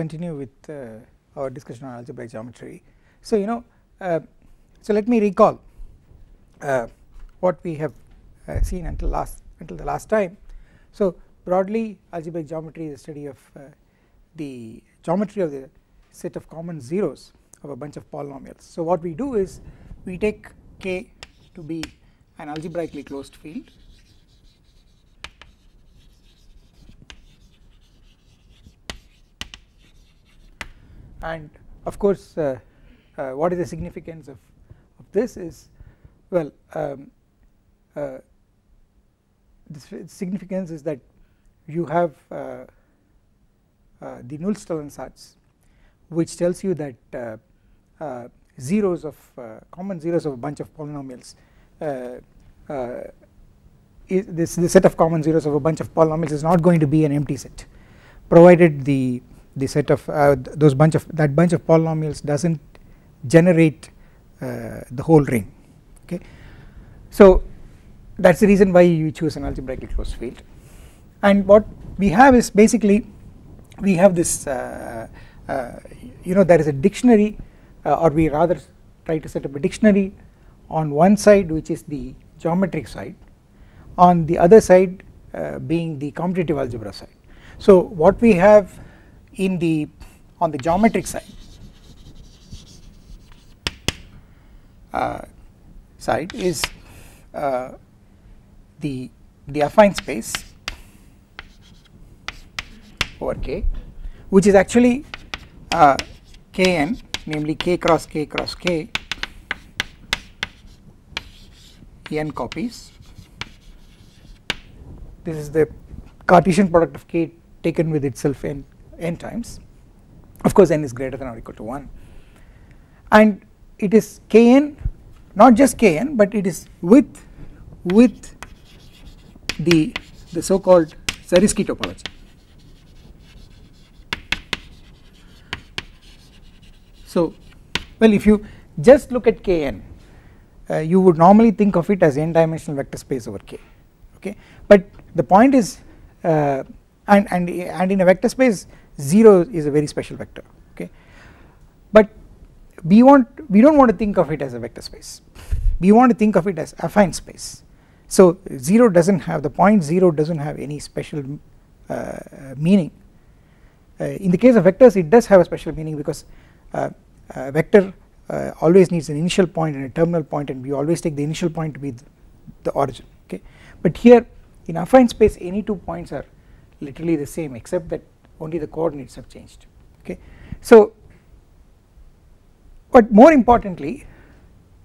Continue with uh, our discussion on algebraic geometry. So you know, uh, so let me recall uh, what we have uh, seen until last until the last time. So broadly, algebraic geometry is the study of uh, the geometry of the set of common zeros of a bunch of polynomials. So what we do is we take K to be an algebraically closed field and of course uh, uh, what is the significance of, of this is well um, uh, the significance is that you have uh, uh, the Nullstellensatz which tells you that uh, zeros of common zeros of a bunch of polynomials is this the set of common zeros of a bunch of polynomials is not going to be an empty set provided the the set of uh, th those bunch of that bunch of polynomials does not generate uh, the whole ring okay. So that is the reason why you choose an algebraically closed field and what we have is basically we have this uh, uh you know there is a dictionary uh, or we rather try to set up a dictionary on one side which is the geometric side on the other side uh, being the commutative algebra side. So what we have in the on the geometric side. Uh, side is uh, the the affine space over K which is actually uh, Kn namely K cross K cross K n copies. This is the Cartesian product of K taken with itself n n times. Of course n is greater than or equal to 1 and it is kn not just kn but it is with with the the so called Zariski topology. So well if you just look at kn uh, you would normally think of it as n dimensional vector space over k okay? But the point is uh, and and and in a vector space 0 is a very special vector okay? But we want we do not want to think of it as a vector space. We want to think of it as affine space. So 0 does not have the point 0 does not have any special uh, meaning. Uh, in the case of vectors it does have a special meaning because uh, vector uh, always needs an initial point and a terminal point and we always take the initial point to be the, the origin okay? But here in affine space any two points are literally the same except that only the coordinates have changed okay. So but more importantly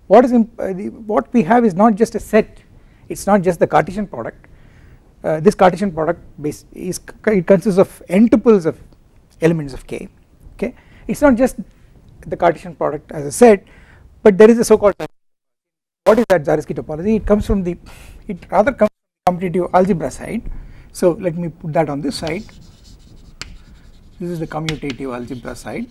what is uh, the, what we have is not just a set it is not just the Cartesian product. Uh, this Cartesian product base is it consists of n tuples of elements of k okay? It is not just the Cartesian product as I said but there is a so called what is that Zariski topology? It comes from the it rather comes from the algebra side. So let me put that on this side this is the commutative algebra side.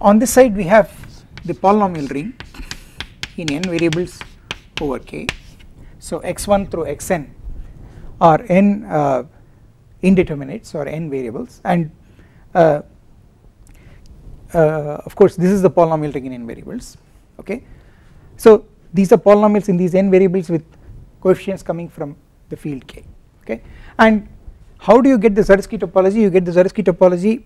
On this side we have the polynomial ring in n variables over k. So x1 through xn are n uh, indeterminates or n variables. And uh, uh, of course this is the polynomial ring in n variables. Okay? So these are polynomials in these n variables with coefficients coming from the field k okay? And how do you get the Zariski topology? You get the Zariski topology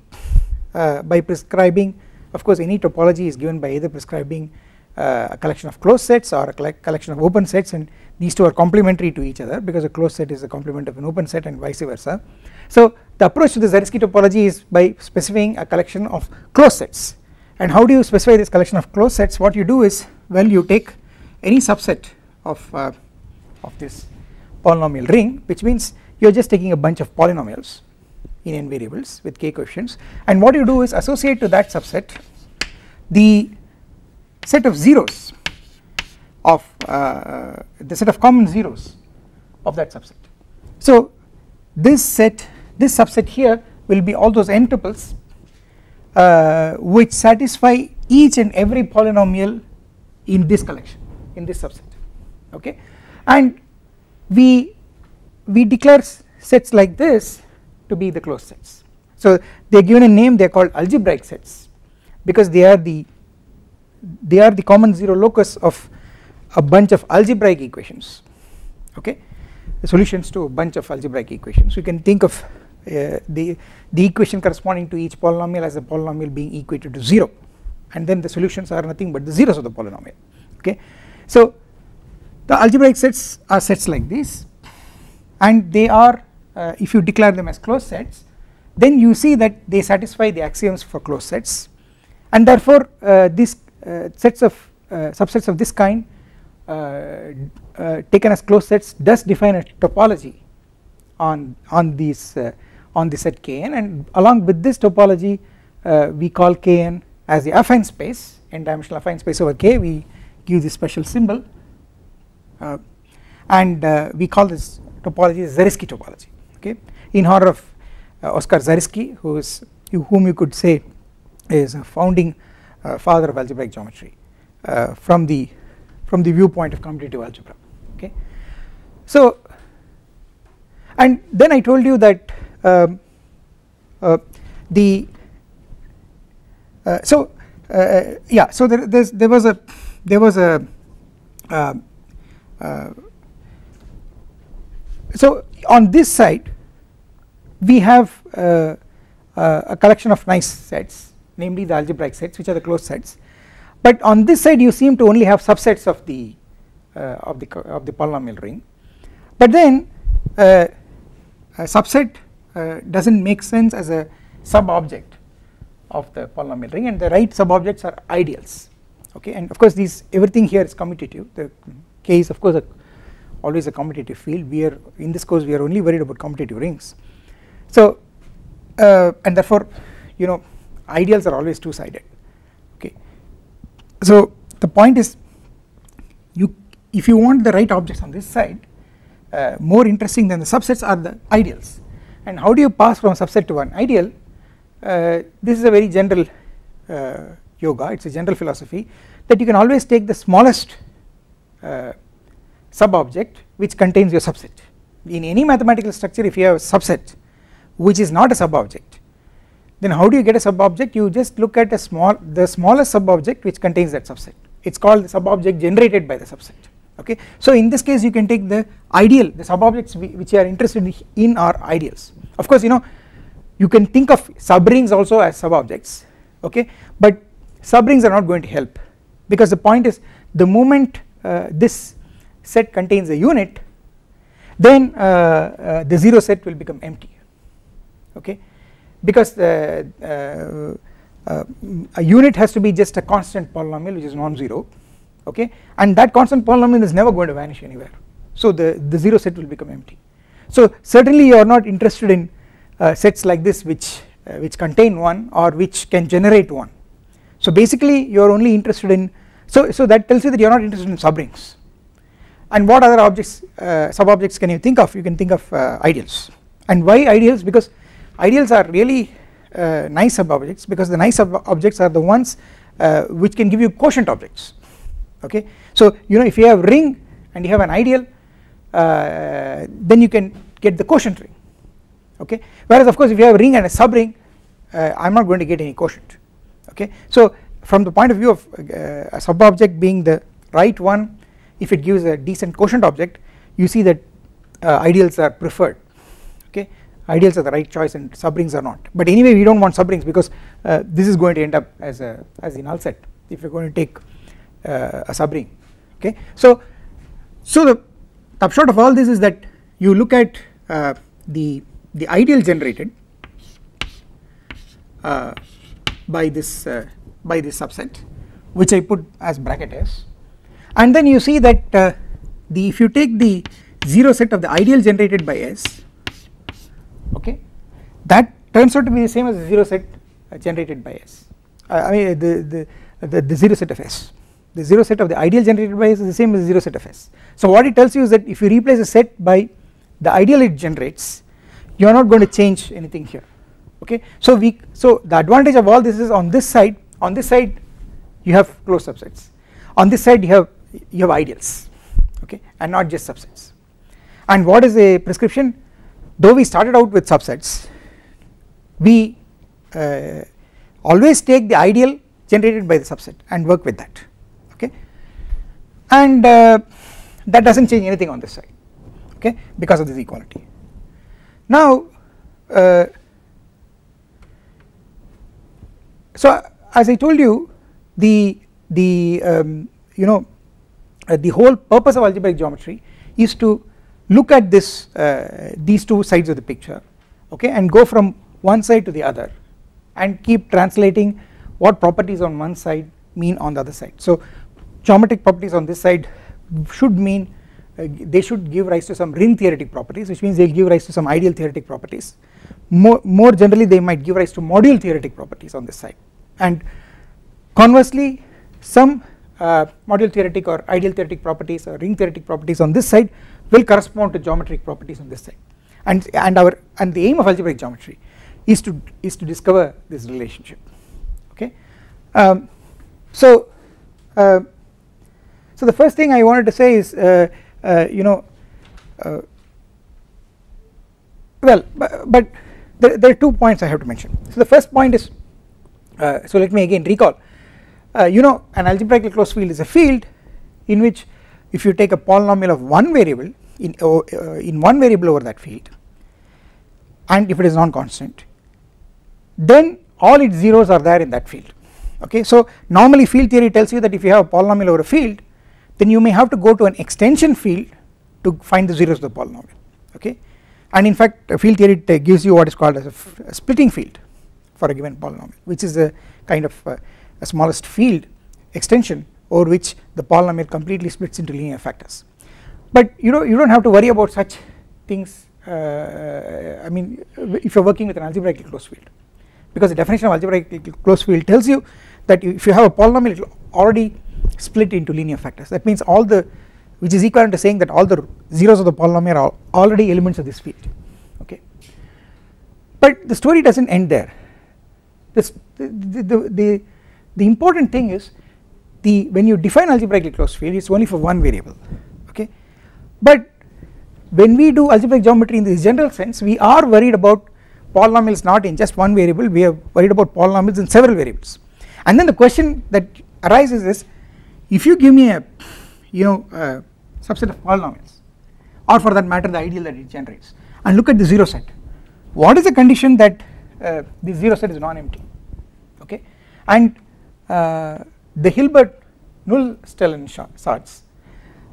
uh, by prescribing of course any topology is given by either prescribing uh, a collection of closed sets or a collection of open sets and these two are complementary to each other because a closed set is a complement of an open set and vice versa. So the approach to the Zariski topology is by specifying a collection of closed sets. And how do you specify this collection of closed sets? What you do is well you take any subset of, uh, of this polynomial ring which means you are just taking a bunch of polynomials in n variables with k coefficients and what you do is associate to that subset the set of zeros of uh, the set of common zeros of that subset. So this set this subset here will be all those n tuples uh, which satisfy each and every polynomial in this collection in this subset okay? And we we declare sets like this to be the closed sets. So they are given a name they are called algebraic sets because they are the they are the common zero locus of a bunch of algebraic equations okay? The solutions to a bunch of algebraic equations. You can think of uh, the the equation corresponding to each polynomial as a polynomial being equated to 0 and then the solutions are nothing but the zeros of the polynomial okay so the algebraic sets are sets like this and they are uh, if you declare them as closed sets then you see that they satisfy the axioms for closed sets. And therefore uh, these uh, sets of uh, subsets of this kind uh, taken as closed sets does define a topology on on these on the set Kn. And along with this topology we call Kn as the affine space n dimensional affine space over K. We give this special symbol uh, and uh, we call this topology Zariski topology okay? In honor of uh, Oskar Zariski who is whom you could say is a founding uh, father of algebraic geometry uh, from the from the viewpoint of commutative algebra okay? So and then I told you that um, uh, the so yeah so there there was a there was a uh, so on this side we have a collection of nice sets namely the algebraic sets which are the closed sets. But on this side you seem to only have subsets of the uh, of the of the polynomial ring. But then uh, a subset uh, does not make sense as a sub object of the polynomial ring and the right sub objects are ideals okay and of course these everything here is commutative. The k is of course a, always a commutative field. We are in this course we are only worried about commutative rings. So uh, and therefore you know ideals are always two sided okay. So the point is you if you want the right objects on this side uh, more interesting than the subsets are the ideals. And how do you pass from subset to an ideal? Uh, this is a very general uh, yoga it is a general philosophy that you can always take the smallest uh, sub object which contains your subset. In any mathematical structure if you have a subset which is not a sub object then how do you get a sub object you just look at a small the smallest sub object which contains that subset. It is called the sub object generated by the subset okay? So in this case you can take the ideal the sub objects which you are interested in are ideals. Of course you know you can think of subrings also as sub objects okay? But subrings are not going to help. Because the point is the moment uh, this set contains a unit then uh, uh, the 0 set will become empty. Okay? Because the uh, uh, a unit has to be just a constant polynomial which is non-zero. Okay? And that constant polynomial is never going to vanish anywhere. So the the zero set will become empty. So certainly you are not interested in uh, sets like this which uh, which contain one or which can generate one so basically you are only interested in so so that tells you that you are not interested in subrings. And what other objects uh, sub objects can you think of? You can think of uh, ideals. And why ideals? Because ideals are really uh, nice sub objects because the nice sub objects are the ones uh, which can give you quotient objects. Okay? So you know if you have ring and you have an ideal uh, then you can get the quotient ring. Okay? Whereas of course if you have ring and a sub ring uh, I am not going to get any quotient okay? So from the point of view of uh, a sub object being the right one if it gives a decent quotient object you see that uh, ideals are preferred. Okay? Ideals are the right choice and subrings are not. But anyway we do not want subrings because uh, this is going to end up as a as the null set if you are going to take uh, a subring. Okay? So so the upshot of all this is that you look at uh, the the ideal generated uh, by this uh, by this subset which I put as bracket s. And then you see that uh, the if you take the 0 set of the ideal generated by s okay that turns out to be the same as the 0 set uh, generated by s. Uh, I mean the, the the the 0 set of s. The 0 set of the ideal generated by s is the same as the 0 set of s. So what it tells you is that if you replace a set by the ideal it generates you are not going to change anything here okay? So we so the advantage of all this is on this side on this side you have closed subsets. On this side you have you have ideals. Okay? And not just subsets. And what is a prescription? Though we started out with subsets we uh, always take the ideal generated by the subset and work with that. Okay? And uh, that does not change anything on this side. Okay? Because of this equality. Now uh, so as I told you the the um, you know uh, the whole purpose of algebraic geometry is to look at this uh, these two sides of the picture okay and go from one side to the other and keep translating what properties on one side mean on the other side. So geometric properties on this side should mean uh, they should give rise to some ring theoretic properties which means they will give rise to some ideal theoretic properties. More, more generally they might give rise to module theoretic properties on this side. And conversely some uh, module theoretic or ideal theoretic properties or ring theoretic properties on this side will correspond to geometric properties on this side. And and our and the aim of algebraic geometry is to is to discover this relationship. Okay? Um, so uh, so the first thing I wanted to say is uh, you know uh, well but, there, there, are two points I have to mention. So the first point is uh, so let me again recall. Uh, you know an algebraically closed field is a field in which if you take a polynomial of one variable in uh, in one variable over that field and if it is non-constant then all its zeros are there in that field. Okay so normally field theory tells you that if you have a polynomial over a field then you may have to go to an extension field to find the zeros of the polynomial okay? And in fact a field theory gives you what is called as a, splitting field for a given polynomial which is a kind of uh, a smallest field extension over which the polynomial completely splits into linear factors. But you know you do not have to worry about such things uh, I mean if you are working with an algebraically closed field. Because the definition of algebraically closed field tells you that if you have a polynomial it will already split into linear factors. That means all the which is equivalent to saying that all the zeros of the polynomial are already elements of this field okay? But the story does not end there. This the, the, the, the important thing is the when you define algebraically closed field it is only for one variable okay? But when we do algebraic geometry in this general sense we are worried about polynomials not in just one variable we are worried about polynomials in several variables. And then the question that arises is if you give me a you know a subset of polynomials or for that matter the ideal that it generates and look at the 0 set what is the condition that uh, the 0 set is non-empty? Okay? And uh, the Hilbert Nullstellensatz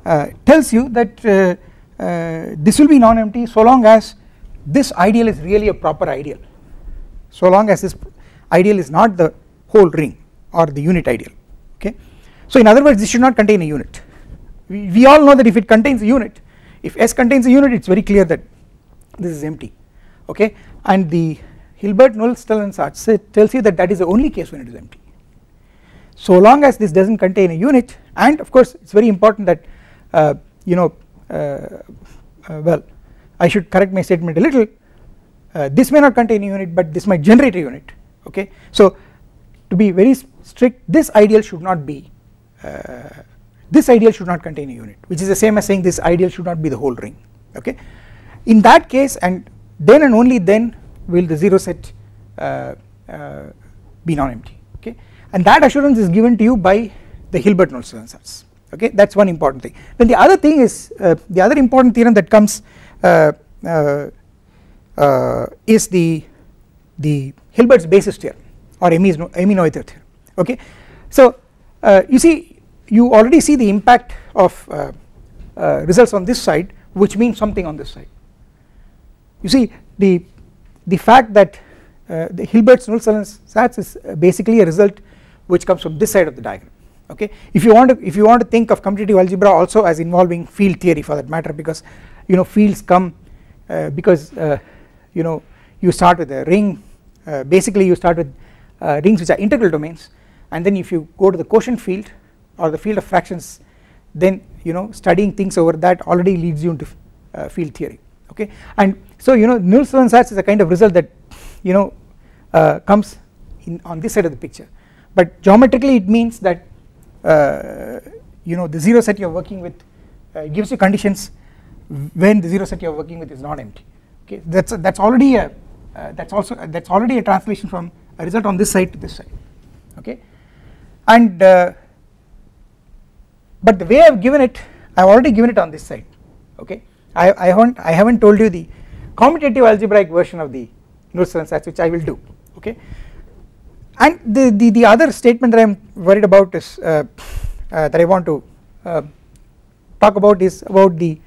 uh, tells you that uh, uh, this will be non-empty so long as this ideal is really a proper ideal. So long as this ideal is not the whole ring or the unit ideal. Okay so in other words this should not contain a unit. We, we all know that if it contains a unit if S contains a unit it is very clear that this is empty. Okay? And the Hilbert Nullstellensatz tells you that that is the only case when it is empty. So long as this does not contain a unit and of course it is very important that uh, you know uh, uh, well I should correct my statement a little. Uh, this may not contain a unit but this might generate a unit. Okay? So to be very strict this ideal should not be uh, this ideal should not contain a unit which is the same as saying this ideal should not be the whole ring okay? In that case and then and only then will the 0 set uh, uh, be non-empty okay? And that assurance is given to you by the Hilbert Nullstellensatz okay? That is one important thing. Then the other thing is uh, the other important theorem that comes uh, uh, uh, is the the Hilbert's basis theorem or Emmy-Noether theorem okay? So you see you already see the impact of results on this side which means something on this side. You see the the fact that uh, the Hilbert's Nullstellensatz sats is basically a result which comes from this side of the diagram okay? If you want to if you want to think of commutative algebra also as involving field theory for that matter because you know fields come uh, because uh, you know you start with a ring uh, basically you start with uh, rings which are integral domains and then if you go to the quotient field or the field of fractions then you know studying things over that already leads you into uh, field theory okay? And so you know Nullstellensatz is a kind of result that you know uh, comes in on this side of the picture. But geometrically it means that uh, you know the zero set you are working with uh, gives you conditions when the zero set you are working with is not empty okay? That's a, that's already a uh, that's also that's already a translation from a result on this side to this side okay? And uh, but the way I have given it I have already given it on this side. Okay? I, I haven't I haven't told you the commutative algebraic version of the Nullstellensatz which I will do. Okay? And the, the, the other statement that I am worried about is uh, uh, that I want to uh, talk about is about the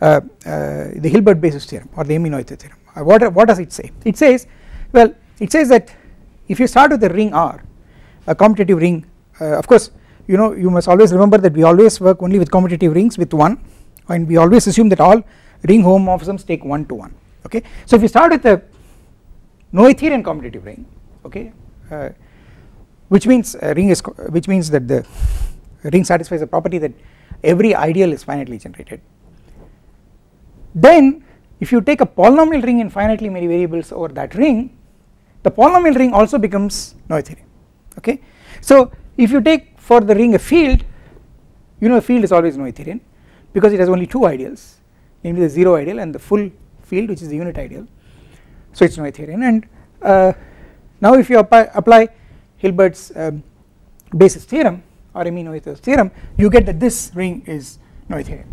uh, uh, the Hilbert basis theorem or the Emmy-Noether theorem. Uh, what, what does it say? It says well it says that if you start with a ring R a commutative ring of course you know you must always remember that we always work only with commutative rings with 1 and we always assume that all ring homomorphisms take 1 to 1 okay? So if you start with a noetherian commutative ring okay uh, which means ring is which means that the ring satisfies the property that every ideal is finitely generated. Then if you take a polynomial ring in finitely many variables over that ring the polynomial ring also becomes noetherian okay? So if you take for the ring a field you know a field is always noetherian because it has only two ideals. Namely the 0 ideal and the full field which is the unit ideal. So it is noetherian and uh, now if you apply, apply Hilbert's um, basis theorem or Emmy-Noether's theorem you get that this ring is noetherian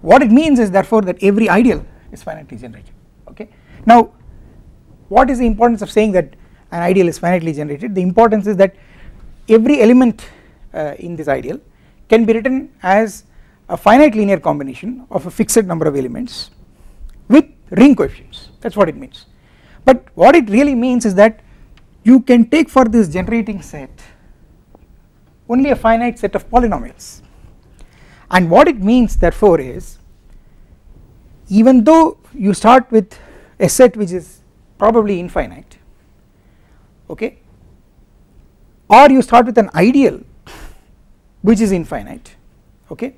what it means is therefore that every ideal is finitely generated. Okay? Now what is the importance of saying that an ideal is finitely generated? The importance is that every element Uh, in this ideal can be written as a finite linear combination of a fixed number of elements with ring coefficients. That is what it means. But what it really means is that you can take for this generating set only a finite set of polynomials. And what it means therefore is even though you start with a set which is probably infinite okay or you start with an ideal which is infinite okay?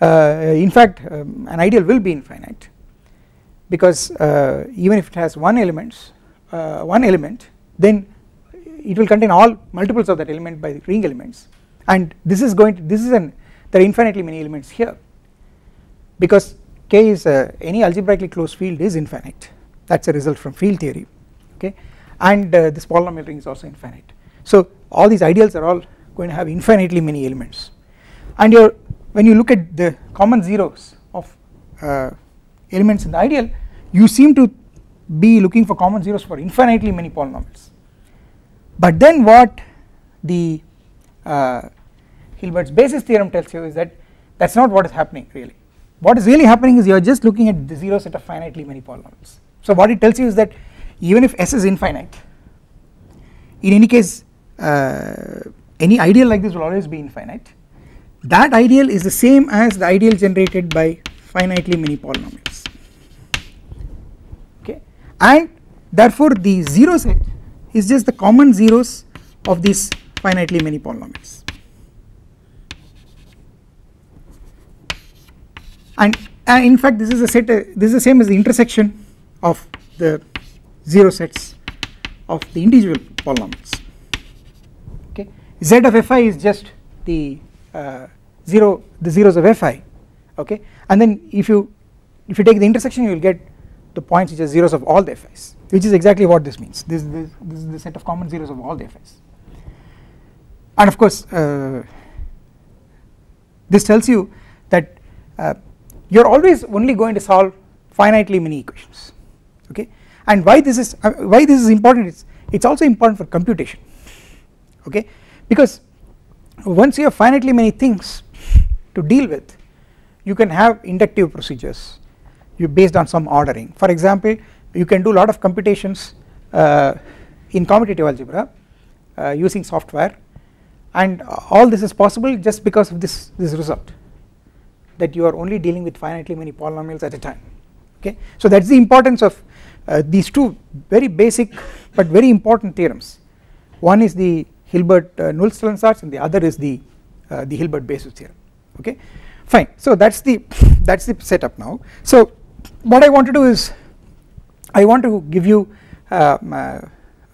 Uh, in fact um, an ideal will be infinite because uh, even if it has one elements uh, one element then it will contain all multiples of that element by the ring elements. And this is going to this is an there are infinitely many elements here because k is uh, any algebraically closed field is infinite. That is a result from field theory okay? And uh, this polynomial ring is also infinite. So all these ideals are all going to have infinitely many elements. And your when you look at the common zeros of uh, elements in the ideal you seem to be looking for common zeros for infinitely many polynomials. But then what the uh, Hilbert's basis theorem tells you is that that is not what is happening really. What is really happening is you are just looking at the zero set of finitely many polynomials. So what it tells you is that even if S is infinite in any case uh, any ideal like this will always be infinite. That ideal is the same as the ideal generated by finitely many polynomials. Okay? And therefore the zero set is just the common zeros of these finitely many polynomials. And, and in fact this is a set uh, this is the same as the intersection of the 0 sets of the individual polynomials z of fi is just the uh, 0 the zeros of fi okay? And then if you if you take the intersection you will get the points which are zeros of all the fi's which is exactly what this means. This, this, this is the set of common zeros of all the fi's and of course uh, this tells you that uh, you are always only going to solve finitely many equations okay? And why this is uh, why this is important is it is also important for computation okay because once you have finitely many things to deal with you can have inductive procedures you based on some ordering. For example you can do lot of computations uh, in commutative algebra uh, using software and all this is possible just because of this this result that you are only dealing with finitely many polynomials at a time okay? So that is the importance of uh, these two very basic but very important theorems. One is the Hilbert uh, Nullstellensatz and the other is the uh, the Hilbert basis theorem okay? Fine. So that's the that's the setup now. So what I want to do is I want to give you um, uh,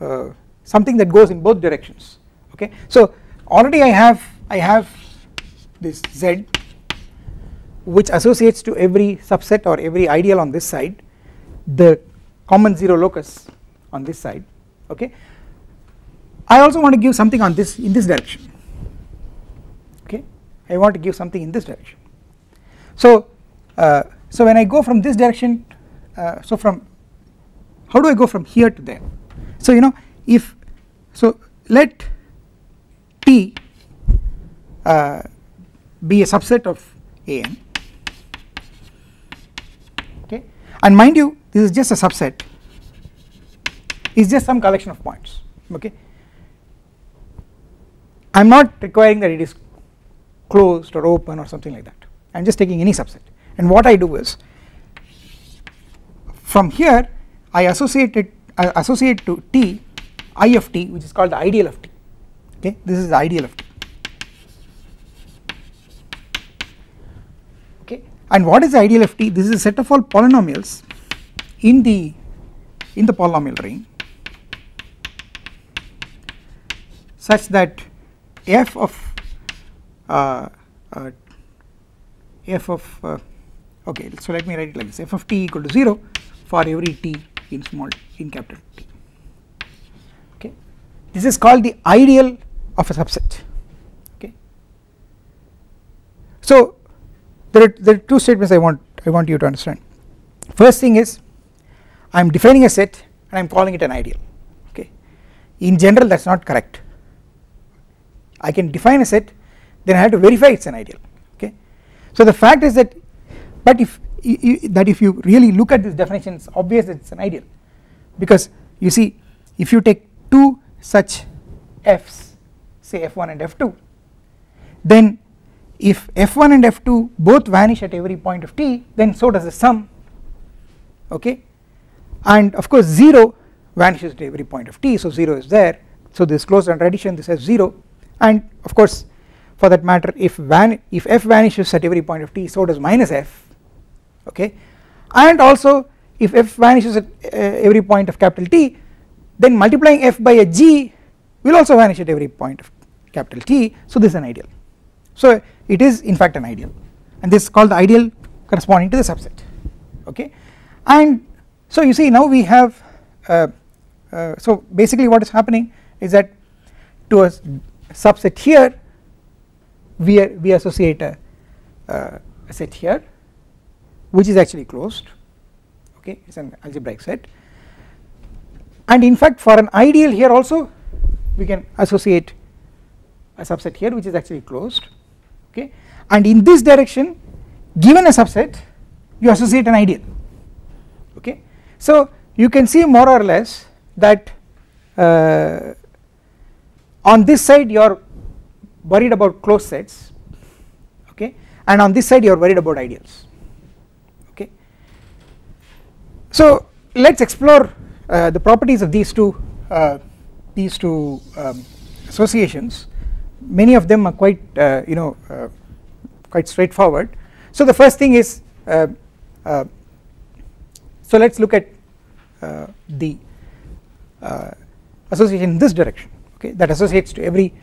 uh, something that goes in both directions. Okay? So already I have I have this z which associates to every subset or every ideal on this side the common 0 locus on this side. Okay I also want to give something on this in this direction. Okay? I want to give something in this direction. So uh, so when I go from this direction uh, so from how do I go from here to there? So you know if so let T uh, be a subset of an okay? And mind you this is just a subset. Is just some collection of points. Okay I am not requiring that it is closed or open or something like that. I am just taking any subset. And what I do is from here I associate it I associate to T I of T which is called the ideal of T. Okay? This is the ideal of T. Okay? And what is the ideal of T? This is a set of all polynomials in the in the polynomial ring such that f of uh, uh, f of uh, okay so let me write it like this. F of t equal to 0 for every t in small in capital T. Okay? This is called the ideal of a subset. Okay? So there are, there are two statements I want I want you to understand. First thing is I am defining a set and I am calling it an ideal. Okay? In general that is not correct I can define a set then I have to verify it is an ideal okay? So the fact is that but if that if you really look at this definition it is obvious that it is an ideal. Because you see if you take two such f's say f1 and f2 then if f1 and f2 both vanish at every point of t then so does the sum okay? And of course 0 vanishes at every point of t so 0 is there. So this closed under addition this has 0 and of course for that matter if van if f vanishes at every point of t so does minus f okay? And also if f vanishes at uh, every point of capital T then multiplying f by a g will also vanish at every point of capital T. So this is an ideal. So it is in fact an ideal. And this is called the ideal corresponding to the subset okay? And so you see now we have uh, uh, so basically what is happening is that to a subset here we we associate a, uh, a set here which is actually closed. Okay it is an algebraic set. And in fact for an ideal here also we can associate a subset here which is actually closed. Okay and in this direction given a subset you associate an ideal. Okay so you can see more or less that uh, on this side you are worried about closed sets okay? And on this side you are worried about ideals okay? So let us explore uh, the properties of these two uh, these two um, associations. Many of them are quite uh, you know uh, quite straightforward. So the first thing is uh, uh, so let us look at the association in this direction okay that associates to every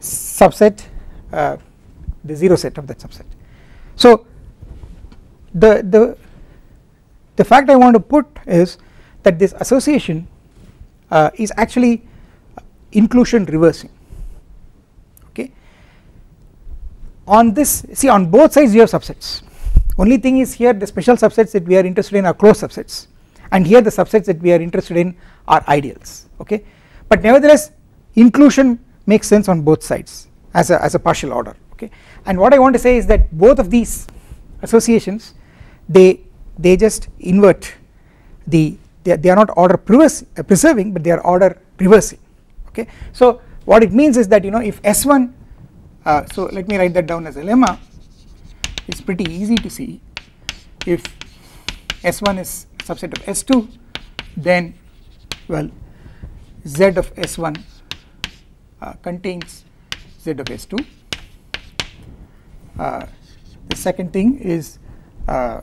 subset uh, the 0 set of that subset. So the the the fact I want to put is that this association uh, is actually inclusion reversing. Okay? On this see on both sides you have subsets. Only thing is here the special subsets that we are interested in are closed subsets. And here the subsets that we are interested in are ideals. Okay? But nevertheless inclusion makes sense on both sides as a, as a partial order okay? And what I want to say is that both of these associations they they just invert the they, they are not order preserving but they are order reversing okay? So what it means is that you know if s1 uh, so let me write that down as a lemma. It's pretty easy to see. If s1 is subset of s2 then well z of s1 uh, contains z of s2 uh, the second thing is uh,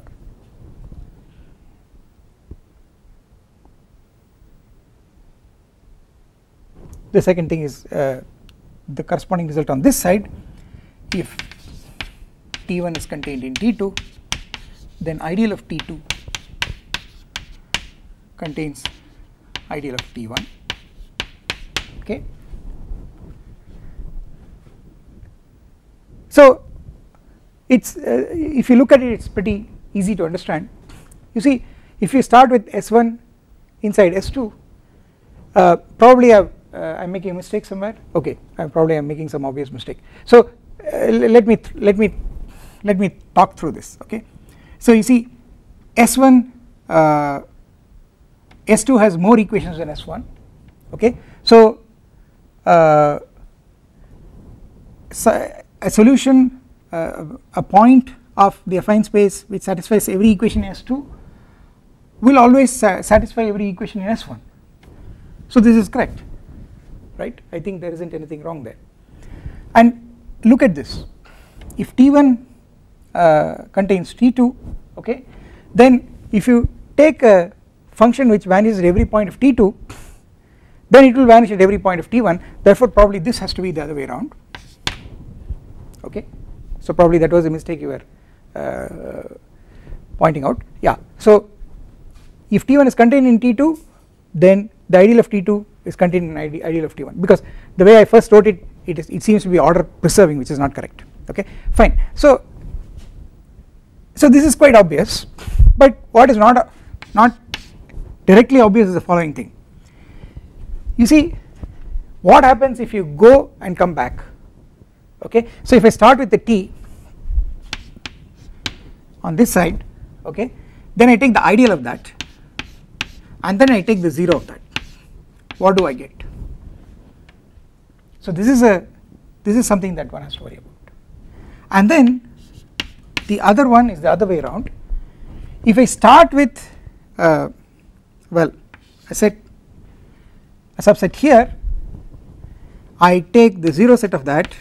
the second thing is uh, the corresponding result on this side. If T1 is contained in T2 then ideal of T2 contains ideal of T1 okay. So it's uh, if you look at it it's pretty easy to understand. You see if you start with S1 inside S2 uh, probably I am making a mistake somewhere. Okay I probably am making some obvious mistake. So uh, let me let me let me talk through this okay? So you see S1 uh, S2 has more equations than S1 okay? So, uh, so a solution uh, a point of the affine space which satisfies every equation in S2 will always sa satisfy every equation in S1 so this is correct right? I think there isn't anything wrong there. And look at this. If T1 uh, contains T2 okay then if you take a function which vanishes at every point of T2 then it will vanish at every point of T1 therefore probably this has to be the other way around okay? So probably that was a mistake you were uh, pointing out. Yeah. So if T1 is contained in T2 then the ideal of T2 is contained in ideal of T1 because the way I first wrote it it is it seems to be order preserving which is not correct. Okay? Fine. So so this is quite obvious. But what is not not directly obvious is the following thing. You see what happens if you go and come back okay? So if I start with the T on this side okay then I take the ideal of that and then I take the 0 of that. What do I get? So this is a this is something that one has to worry about. And then the other one is the other way around. If I start with uh, well I said a subset here I take the 0 set of that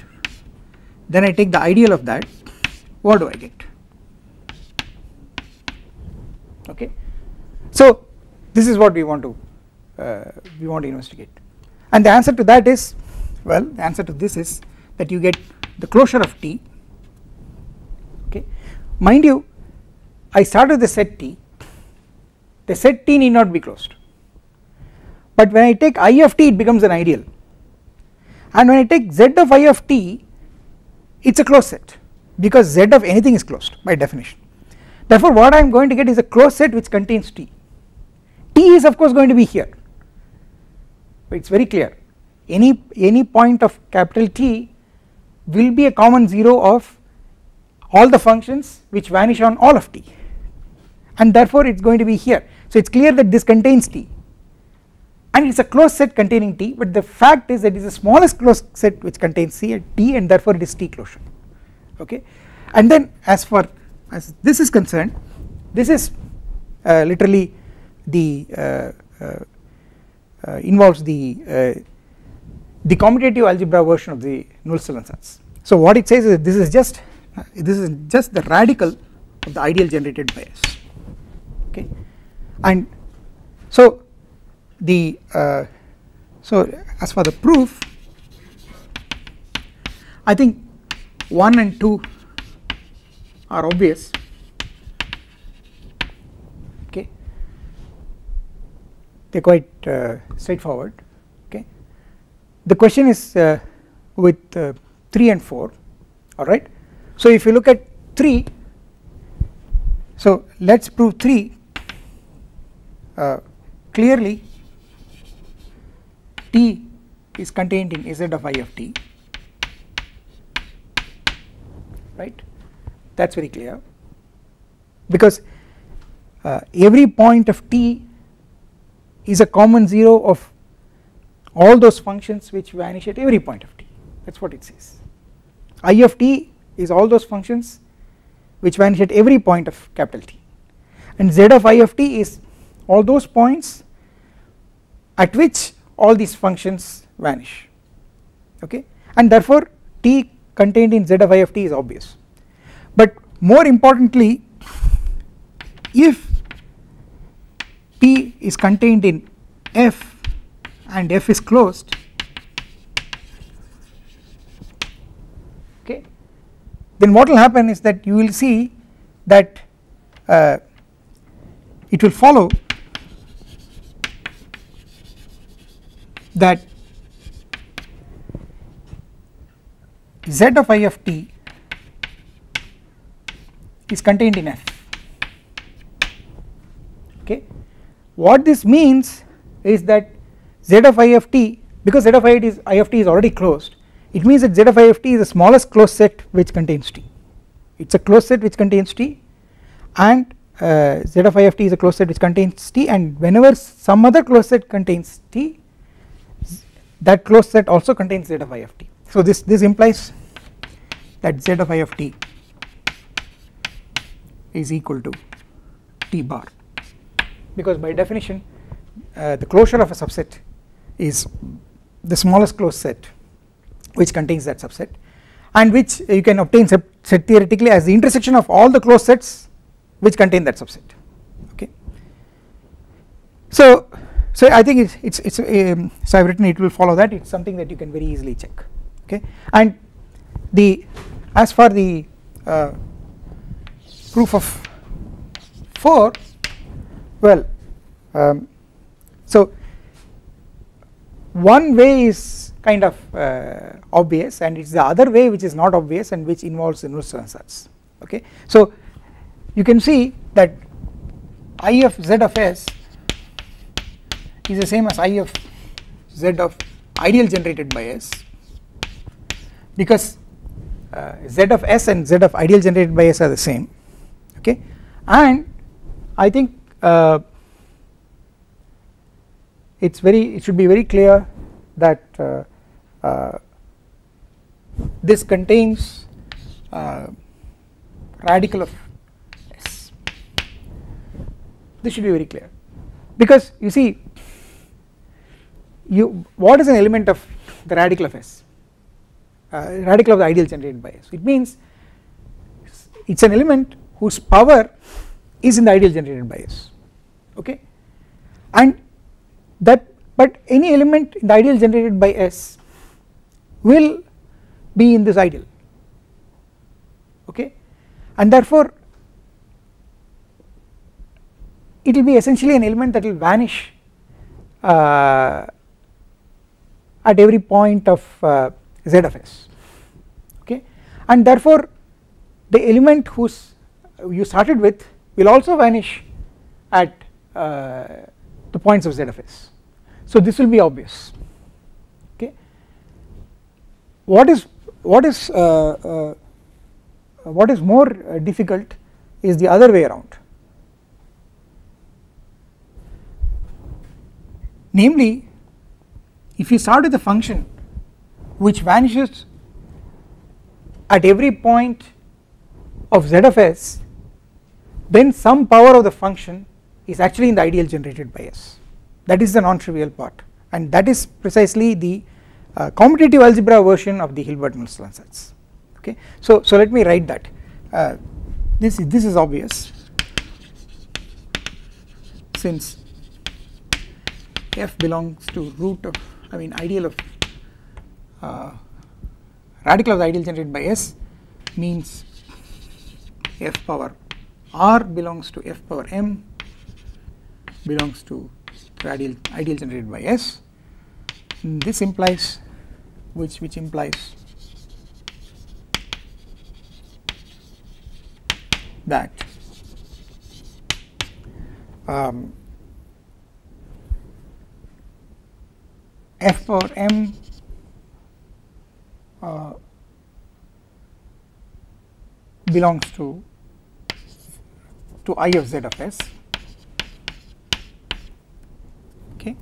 then I take the ideal of that. What do I get? Okay. So this is what we want to uh, we want to investigate. And the answer to that is well the answer to this is that you get the closure of T. Okay. Mind you I started with the set T. The set T need not be closed. But when I take I of t it becomes an ideal. And when I take z of I of t it is a closed set because z of anything is closed by definition. Therefore what I am going to get is a closed set which contains t. T is of course going to be here. It is very clear. Any any point of capital T will be a common 0 of all the functions which vanish on all of t. And therefore it is going to be here. So it is clear that this contains t and it is a closed set containing T but the fact is that it is the smallest closed set which contains C and T and therefore it is T closure. Okay? And then as far as this is concerned this is uh, literally the uh, uh, uh involves the uh, the commutative algebra version of the Nullstellensatz so what it says is this is just this is just the radical of the ideal generated by S okay? And so the uh, So as for the proof I think 1 and 2 are obvious. Okay. They are quite uh, straightforward. Okay. The question is uh, with uh, 3 and 4 alright so if you look at 3 so let us prove 3 uh, clearly t is contained in z of i of t. Right? That is very clear. Because uh, every point of t is a common 0 of all those functions which vanish at every point of t. That is what it says. I of t is all those functions which vanish at every point of capital T. And z of i of t is all those points at which all these functions vanish okay? And therefore t contained in z of i of t is obvious. But more importantly if p is contained in f and f is closed okay then what will happen is that you will see that uh, it will follow that z of i of t is contained in f. Okay? What this means is that z of i of t because z of i is i of t is already closed it means that z of i of t is the smallest closed set which contains t. It is a closed set which contains t and uh, z of i of t is a closed set which contains t and whenever some other closed set contains t that closed set also contains z of i of t. So this this implies that z of i of t is equal to t bar. Because by definition uh, the closure of a subset is the smallest closed set which contains that subset and which you can obtain set theoretically as the intersection of all the closed sets which contain that subset. Okay. So so I think it's it's, it's um, so I've written it will follow that. It's something that you can very easily check. Okay? And the as for the uh, proof of 4 well um, so one way is kind of uh, obvious and it is the other way which is not obvious and which involves Nullstellensatz okay? So you can see that I of z of s is the same as I of z of ideal generated by s. Because uh, z of s and z of ideal generated by s are the same okay? And I think uh, it is very it should be very clear that uh, uh, this contains uh, radical of s. This should be very clear. Because you see you what is an element of the radical of s uh, radical of the ideal generated by s it means it is an element whose power is in the ideal generated by s okay? And that but any element in the ideal generated by s will be in this ideal. Okay? And therefore it will be essentially an element that will vanish uh, at every point of uh, z of s. Okay? And therefore the element whose you started with will also vanish at uh, the points of z of s. So this will be obvious. Okay? What is what is uh, uh what is more uh, difficult is the other way around. Namely if you start with a function which vanishes at every point of z of s then some power of the function is actually in the ideal generated by s. That is the non-trivial part. And that is precisely the uh, commutative algebra version of the Hilbert Nullstellensatz okay? So so let me write that. Uh, this is this is obvious. Since f belongs to root of I mean ideal of uh, radical of the ideal generated by S means f power r belongs to f power m belongs to radial ideal generated by S. And this implies which which implies that um, f power m uh, belongs to to i of z of s. Okay.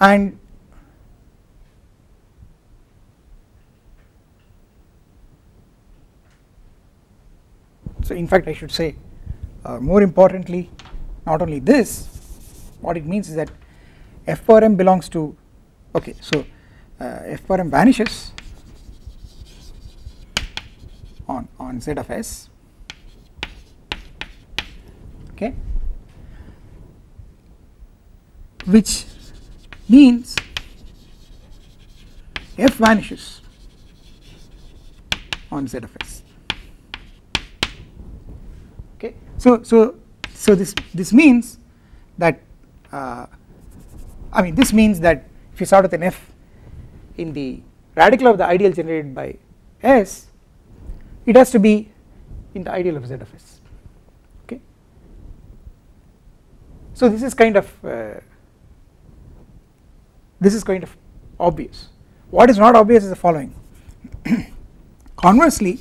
And so in fact I should say uh, more importantly not only this what it means is that f power m belongs to okay so uh, f power m vanishes on on z of s okay which means f vanishes on z of s. Okay so so so this this means that uh, I mean this means that if you start with an f in the radical of the ideal generated by s it has to be in the ideal of z of s okay? So this is kind of uh, this is kind of obvious. What is not obvious is the following. Conversely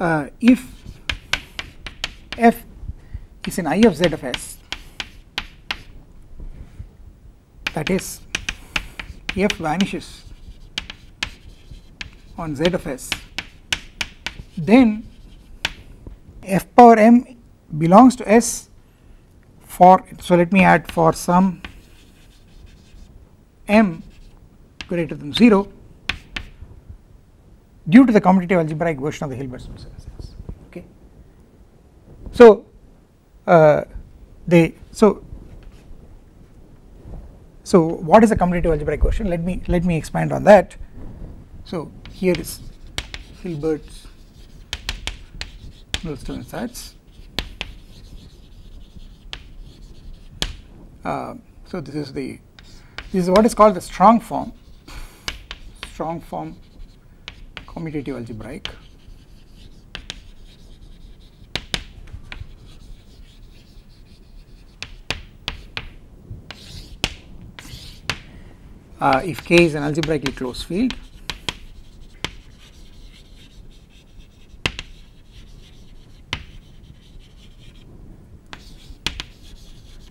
uh, if f is an i of z of s that is f vanishes on z of s. Then f power m belongs to s for so let me add for some m greater than 0 due to the commutative algebraic version of the Hilbert Nullstellensatz okay? So uh, they so so what is a commutative algebraic version let me let me expand on that. So here is Hilbert's Nullstellensatz uh, so this is the this is what is called the strong form strong form commutative algebraic uh, if K is an algebraically closed field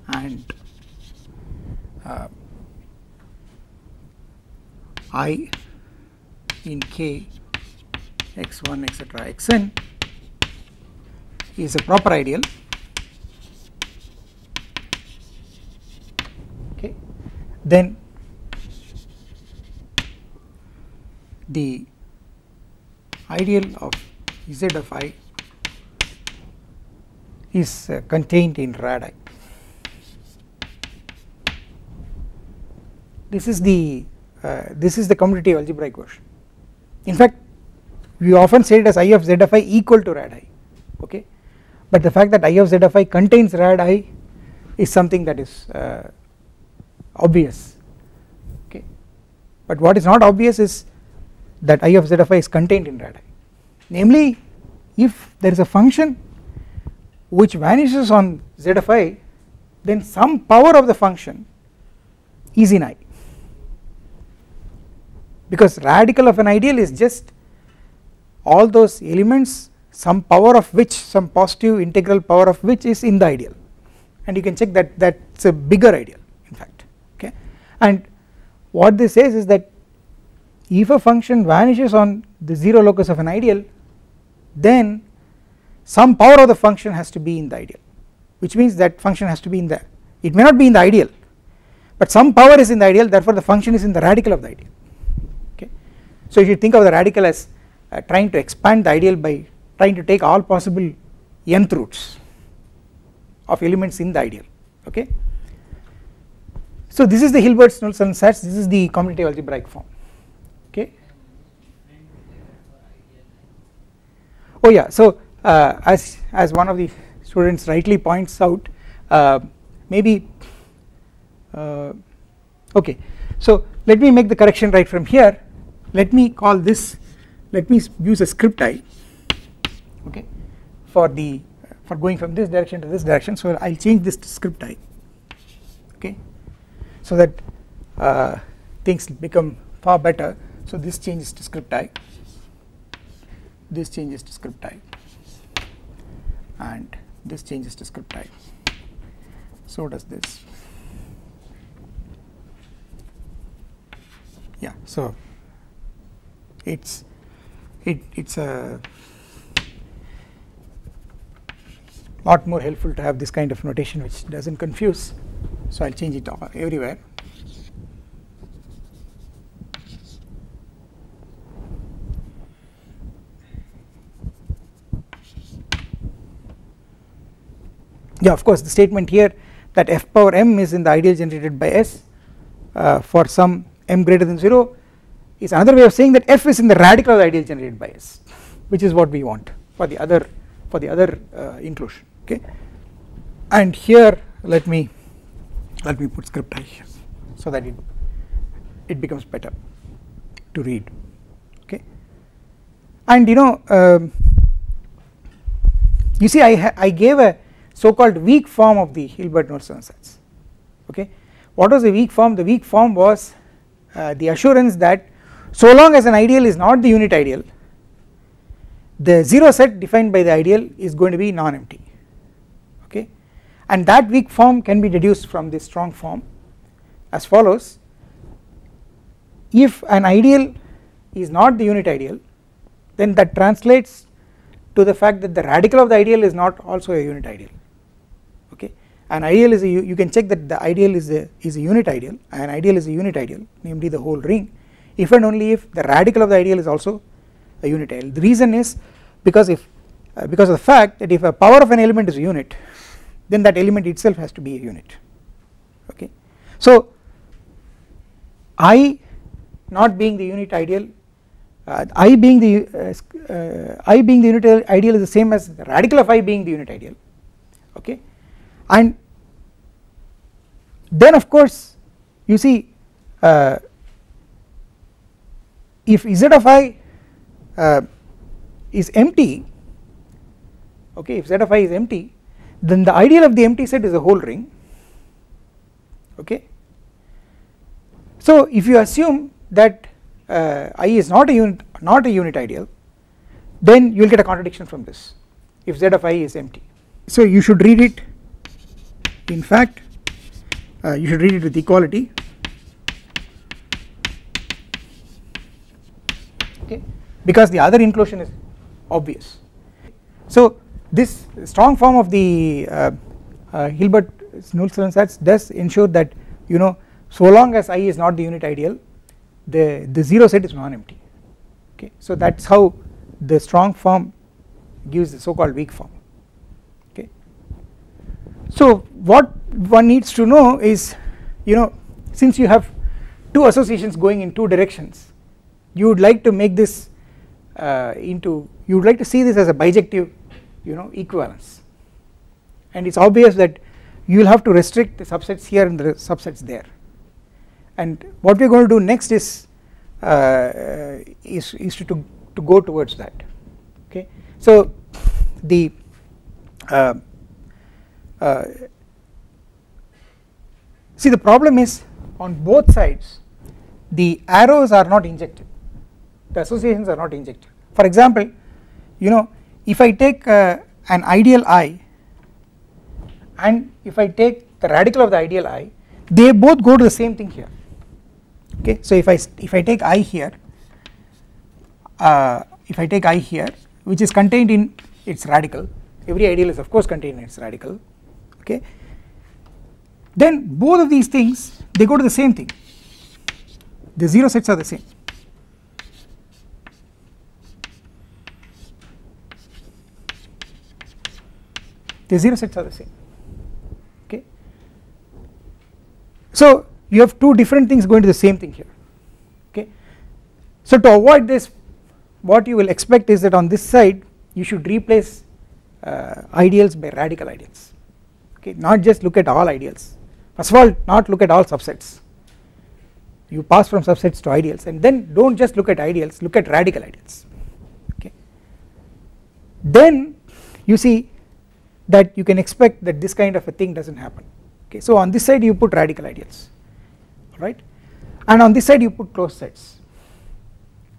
and uh, I in K x1 etc xn is a proper ideal. Okay. Then the ideal of z of i is uh, contained in rad i. This is the uh, this is the commutative algebraic version in fact we often say it as i of z of i equal to rad i okay? But the fact that i of z of i contains rad i is something that is uh, obvious okay? But what is not obvious is that i of z of i is contained in rad i namely if there is a function which vanishes on z of i then some power of the function is in i. Because radical of an ideal is just all those elements some power of which some positive integral power of which is in the ideal. And you can check that that is a bigger ideal in fact okay? And what this says is that if a function vanishes on the 0 locus of an ideal then some power of the function has to be in the ideal which means that function has to be in the it may not be in the ideal but some power is in the ideal therefore the function is in the radical of the ideal. Okay? So if you think of the radical as uh, trying to expand the ideal by trying to take all possible nth roots of elements in the ideal. Okay? So this is the Hilbert Nullstellensatz this is the commutative algebraic form okay oh yeah. So uh, as as one of the students rightly points out uh, maybe uh, okay. So let me make the correction right from here. Let me call this let me use a script i okay for the for going from this direction to this direction. So I'll change this to script i okay so that uh, things become far better. So this changes to script i this changes to script type. And this changes to script type. so does this. Yeah so it's it it's a lot more helpful to have this kind of notation which doesn't confuse. So I'll change it everywhere yeah of course the statement here that f power m is in the ideal generated by s uh, for some m greater than 0 is another way of saying that f is in the radical of the ideal generated by s which is what we want for the other for the other uh, inclusion okay? And here let me let me put script i here so that it it becomes better to read okay? And you know um, you see I I gave a so called weak form of the Hilbert Nullstellensatz okay? What was the weak form? The weak form was uh, the assurance that so long as an ideal is not the unit ideal the 0 set defined by the ideal is going to be non-empty. Okay? And that weak form can be deduced from this strong form as follows. If an ideal is not the unit ideal then that translates to the fact that the radical of the ideal is not also a unit ideal an ideal is a you can check that the ideal is a is a unit ideal an ideal is a unit ideal namely the whole ring. If and only if the radical of the ideal is also a unit ideal. The reason is because if uh, because of the fact that if a power of an element is a unit then that element itself has to be a unit. Okay? So i not being the unit ideal uh, i being the uh, uh, i being the unit ideal is the same as the radical of i being the unit ideal. Okay and then of course you see uh, if z of i uh, is empty okay if z of i is empty then the ideal of the empty set is a whole ring okay. So if you assume that uh, i is not a unit not a unit ideal then you will get a contradiction from this if z of i is empty. So you should read it in fact uh, you should read it with equality. Okay? Because the other inclusion is obvious. So this strong form of the uh, uh, Hilbert Nullstellensatz does ensure that you know so long as I is not the unit ideal the the 0 set is non-empty. Okay? So that is how the strong form gives the so called weak form so what one needs to know is you know since you have two associations going in two directions you would like to make this uh, into you would like to see this as a bijective you know equivalence. And it is obvious that you will have to restrict the subsets here and the subsets there. And what we are going to do next is uh, is, is to, to, to go towards that. Okay? So the uh, uh, see the problem is on both sides the arrows are not injected. The associations are not injected. For example you know if I take uh, an ideal i and if I take the radical of the ideal i they both go to the same thing here. Okay so if I if I take i here uh, if I take i here which is contained in its radical every ideal is of course contained in its radical okay? Then both of these things they go to the same thing. The 0 sets are the same. The 0 sets are the same okay? So you have two different things going to the same thing here okay. So to avoid this what you will expect is that on this side you should replace uh, ideals by radical ideals okay not just look at all ideals. First of all not look at all subsets. You pass from subsets to ideals and then do not just look at ideals look at radical ideals. Okay. Then you see that you can expect that this kind of a thing does not happen. Okay so on this side you put radical ideals. Right and on this side you put closed sets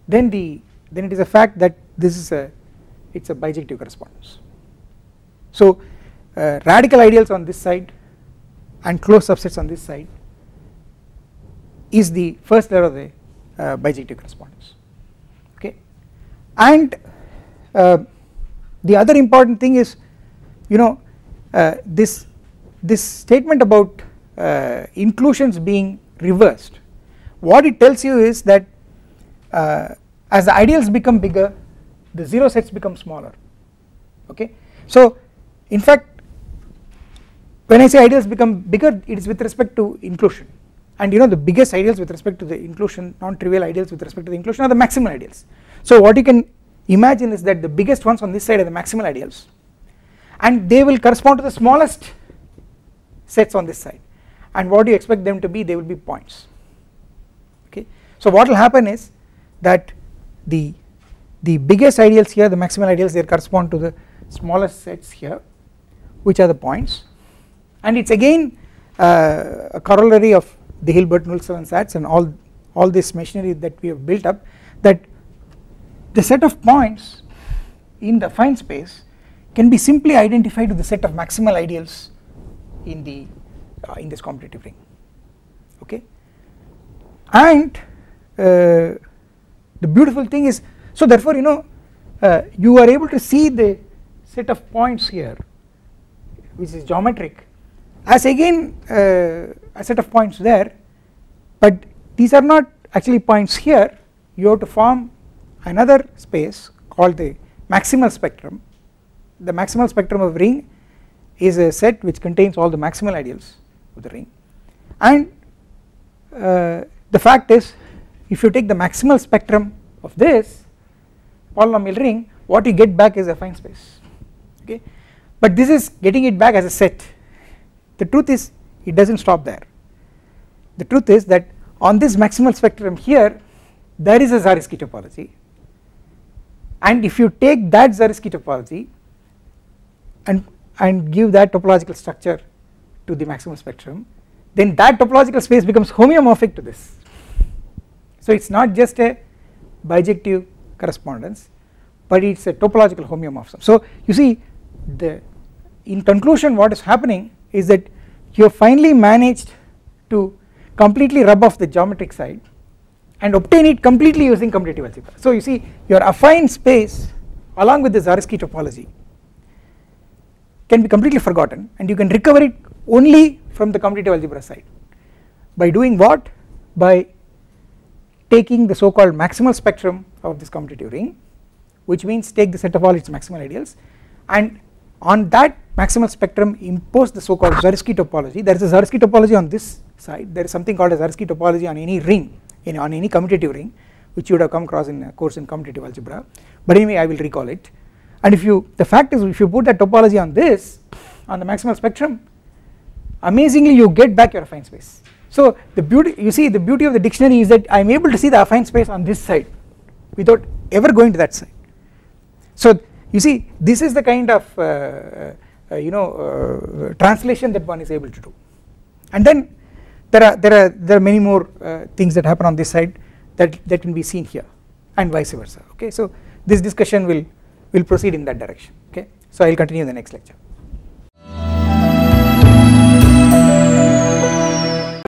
then the then it is a fact that this is a it is a bijective correspondence. So uh, radical ideals on this side and closed subsets on this side is the first layer of the uh, bijective correspondence. Okay? And uh, the other important thing is you know uh, this this statement about uh, inclusions being reversed what it tells you is that uh, as the ideals become bigger the 0 sets become smaller. Okay? So in fact when I say ideals become bigger it is with respect to inclusion. And you know the biggest ideals with respect to the inclusion non-trivial ideals with respect to the inclusion are the maximal ideals. So what you can imagine is that the biggest ones on this side are the maximal ideals. And they will correspond to the smallest sets on this side. And what do you expect them to be? They will be points. Okay? So what will happen is that the the biggest ideals here the maximal ideals they correspond to the smallest sets here which are the points and it is again uh, a corollary of the Hilbert Nullstellensatz sets and all all this machinery that we have built up that the set of points in the affine space can be simply identified with the set of maximal ideals in the uh, in this commutative ring. Okay? And uh, the beautiful thing is so therefore you know uh, you are able to see the set of points here which is geometric as again uh, a set of points there but these are not actually points here. You have to form another space called the maximal spectrum. The maximal spectrum of ring is a set which contains all the maximal ideals of the ring. And uh, the fact is if you take the maximal spectrum of this polynomial ring what you get back is affine space. Okay? But this is getting it back as a set the truth is it does not stop there. The truth is that on this maximal spectrum here there is a Zariski topology and if you take that Zariski topology and and give that topological structure to the maximal spectrum then that topological space becomes homeomorphic to this. So it is not just a bijective correspondence but it is a topological homeomorphism. So you see the in conclusion what is happening is that you have finally managed to completely rub off the geometric side and obtain it completely using commutative algebra. So you see your affine space along with the Zariski topology can be completely forgotten and you can recover it only from the commutative algebra side by doing what by taking the so called maximal spectrum of this commutative ring which means take the set of all its maximal ideals and on that maximal spectrum impose the so called Zariski topology. There is a Zariski topology on this side. There is something called a Zariski topology on any ring in on any commutative ring which you would have come across in a course in commutative algebra. But anyway I will recall it. And if you the fact is if you put that topology on this on the maximal spectrum amazingly you get back your affine space. So the beauty you see the beauty of the dictionary is that I am able to see the affine space on this side without ever going to that side. So you see this is the kind of uh, you know uh, translation that one is able to do. And then there are there are there are many more uh, things that happen on this side that that can be seen here and vice versa. Okay so this discussion will will proceed in that direction. Okay so I will continue in the next lecture